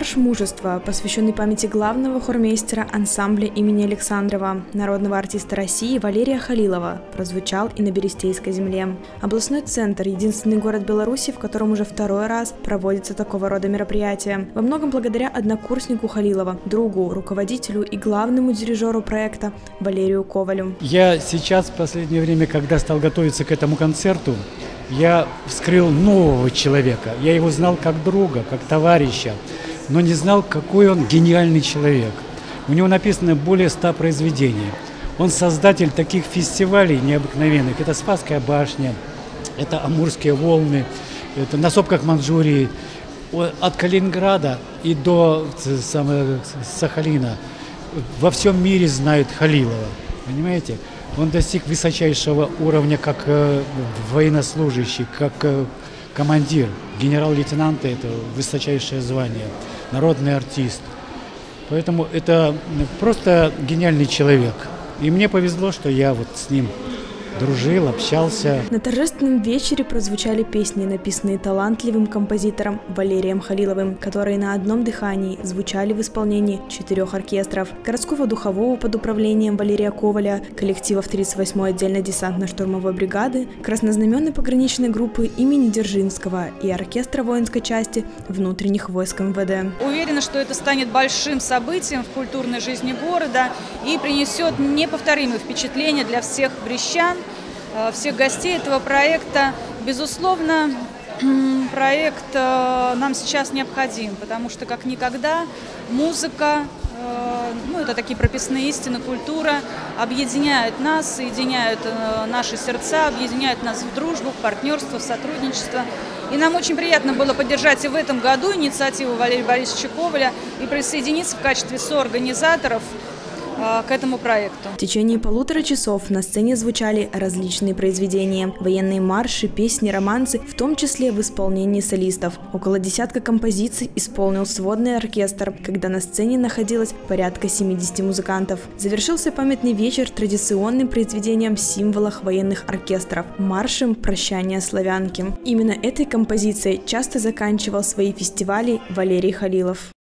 Марш мужества, посвященный памяти главного хормейстера ансамбля имени Александрова, народного артиста России Валерия Халилова, прозвучал и на Берестейской земле. Областной центр – единственный город Беларуси, в котором уже второй раз проводится такого рода мероприятие. Во многом благодаря однокурснику Халилова, другу, руководителю и главному дирижеру проекта Валерию Ковалю. Я сейчас в последнее время, когда стал готовиться к этому концерту, я вскрыл нового человека. Я его знал как друга, как товарища, но не знал, какой он гениальный человек. У него написано более ста произведений. Он создатель таких фестивалей необыкновенных. Это Спасская башня, это Амурские волны, это на сопках Манчжурии. От Калининграда и до самого Сахалина во всем мире знают Халилова. Понимаете? Он достиг высочайшего уровня как э, военнослужащий, как э, командир. Генерал-лейтенант – это высочайшее звание, народный артист. Поэтому это просто гениальный человек. И мне повезло, что я вот с ним дружил, общался. На торжественном вечере прозвучали песни, написанные талантливым композитором Валерием Халиловым, которые на одном дыхании звучали в исполнении четырех оркестров. Городского духового под управлением Валерия Коваля, коллективов 38-й отдельной десантно-штурмовой бригады, краснознаменной пограничной группы имени Дзержинского и оркестра воинской части внутренних войск МВД. Уверена, что это станет большим событием в культурной жизни города и принесет неповторимые впечатления для всех брещан, всех гостей этого проекта. Безусловно, проект э, нам сейчас необходим, потому что как никогда музыка, э, ну это такие прописные истины, культура объединяют нас, соединяют наши сердца, объединяют нас в дружбу, в партнерство, в сотрудничество. И нам очень приятно было поддержать и в этом году инициативу Валерия Борисовича Коваля и присоединиться в качестве соорганизаторов к этому проекту. В течение полутора часов на сцене звучали различные произведения. Военные марши, песни, романсы, в том числе в исполнении солистов. Около десятка композиций исполнил сводный оркестр, когда на сцене находилось порядка 70 музыкантов. Завершился памятный вечер традиционным произведением в символах военных оркестров – маршем «Прощание славянки». Именно этой композицией часто заканчивал свои фестивали Валерий Халилов.